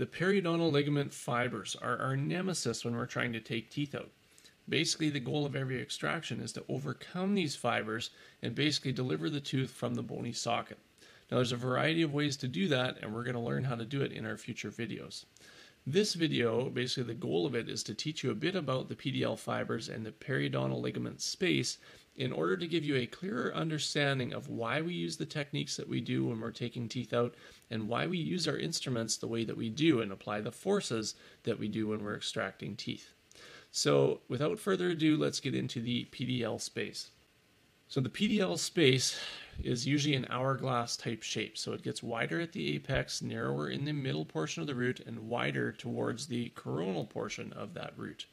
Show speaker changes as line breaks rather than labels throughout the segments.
The periodontal ligament fibers are our nemesis when we're trying to take teeth out. Basically, the goal of every extraction is to overcome these fibers and basically deliver the tooth from the bony socket. Now, there's a variety of ways to do that, and we're going to learn how to do it in our future videos. This video, basically the goal of it is to teach you a bit about the PDL fibers and the periodontal ligament space in order to give you a clearer understanding of why we use the techniques that we do when we're taking teeth out and why we use our instruments the way that we do and apply the forces that we do when we're extracting teeth. So without further ado, let's get into the PDL space. So the PDL space is usually an hourglass type shape. So it gets wider at the apex, narrower in the middle portion of the root, and wider towards the coronal portion of that root.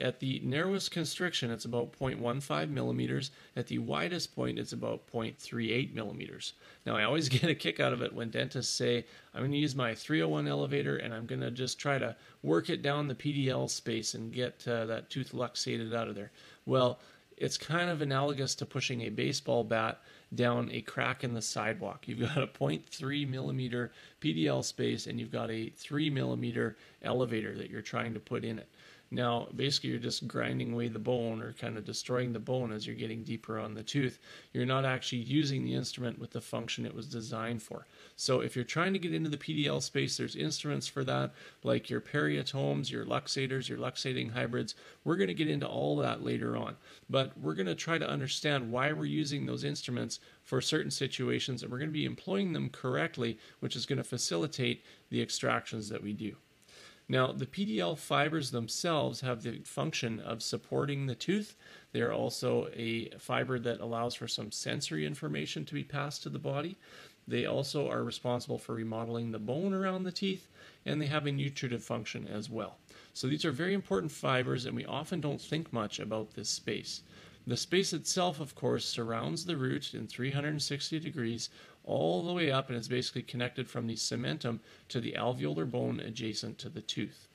At the narrowest constriction, it's about 0.15 millimeters. At the widest point, it's about 0.38 millimeters. Now, I always get a kick out of it when dentists say, I'm going to use my 301 elevator and I'm going to just try to work it down the PDL space and get uh, that tooth luxated out of there. Well, it's kind of analogous to pushing a baseball bat down a crack in the sidewalk. You've got a 0.3 millimeter PDL space and you've got a 3 millimeter elevator that you're trying to put in it. Now, basically, you're just grinding away the bone or kind of destroying the bone as you're getting deeper on the tooth. You're not actually using the instrument with the function it was designed for. So, if you're trying to get into the PDL space, there's instruments for that, like your periotomes, your luxators, your luxating hybrids. We're going to get into all that later on. But we're going to try to understand why we're using those instruments for certain situations, and we're going to be employing them correctly, which is going to facilitate the extractions that we do. Now, the PDL fibers themselves have the function of supporting the tooth. They're also a fiber that allows for some sensory information to be passed to the body. They also are responsible for remodeling the bone around the teeth, and they have a nutritive function as well. So these are very important fibers, and we often don't think much about this space. The space itself, of course, surrounds the root in 360 degrees all the way up and is basically connected from the cementum to the alveolar bone adjacent to the tooth.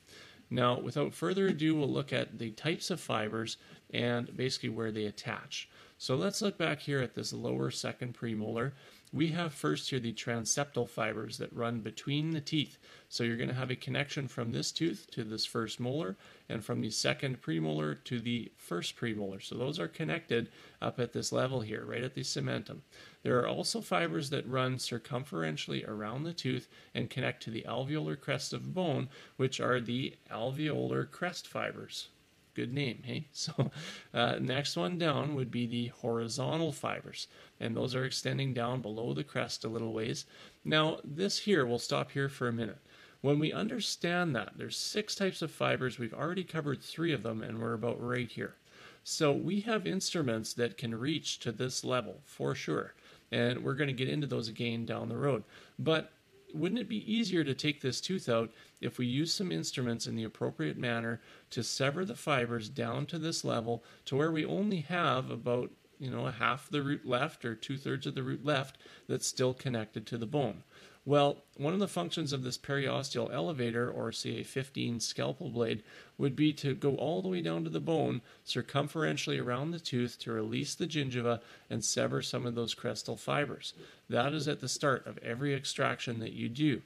Now, without further ado, we'll look at the types of fibers and basically where they attach. So let's look back here at this lower second premolar we have first here the transeptal fibers that run between the teeth. So you're going to have a connection from this tooth to this first molar and from the second premolar to the first premolar. So those are connected up at this level here, right at the cementum. There are also fibers that run circumferentially around the tooth and connect to the alveolar crest of bone, which are the alveolar crest fibers. Good name, hey? So, uh, next one down would be the horizontal fibers, and those are extending down below the crest a little ways. Now, this here, we'll stop here for a minute. When we understand that, there's six types of fibers. We've already covered three of them, and we're about right here. So we have instruments that can reach to this level for sure, and we're going to get into those again down the road. But wouldn't it be easier to take this tooth out if we use some instruments in the appropriate manner to sever the fibers down to this level to where we only have about you know a half the root left or two-thirds of the root left that's still connected to the bone well, one of the functions of this periosteal elevator, or say a 15 scalpel blade, would be to go all the way down to the bone, circumferentially around the tooth to release the gingiva and sever some of those crestal fibers. That is at the start of every extraction that you do.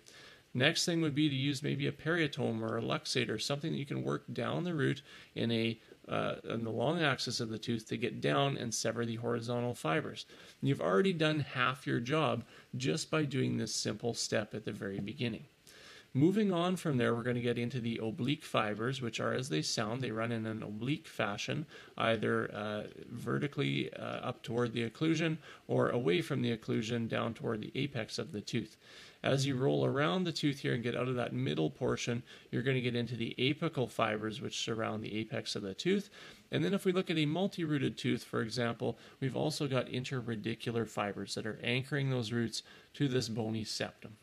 Next thing would be to use maybe a periotome or a luxator, something that you can work down the root in a uh, the long axis of the tooth to get down and sever the horizontal fibers. And you've already done half your job just by doing this simple step at the very beginning. Moving on from there, we're going to get into the oblique fibers, which are as they sound. They run in an oblique fashion, either uh, vertically uh, up toward the occlusion or away from the occlusion down toward the apex of the tooth. As you roll around the tooth here and get out of that middle portion, you're going to get into the apical fibers, which surround the apex of the tooth. And then if we look at a multi-rooted tooth, for example, we've also got interradicular fibers that are anchoring those roots to this bony septum.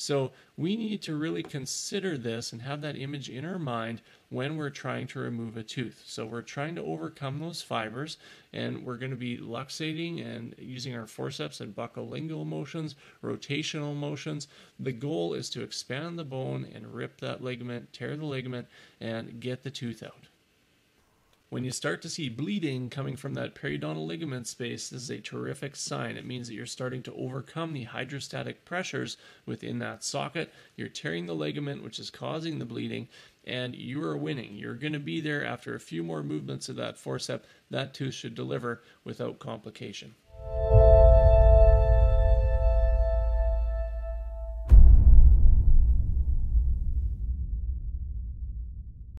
So we need to really consider this and have that image in our mind when we're trying to remove a tooth. So we're trying to overcome those fibers and we're going to be luxating and using our forceps and buccolingual motions, rotational motions. The goal is to expand the bone and rip that ligament, tear the ligament, and get the tooth out. When you start to see bleeding coming from that periodontal ligament space, this is a terrific sign. It means that you're starting to overcome the hydrostatic pressures within that socket. You're tearing the ligament, which is causing the bleeding, and you are winning. You're going to be there after a few more movements of that forceps. That tooth should deliver without complication.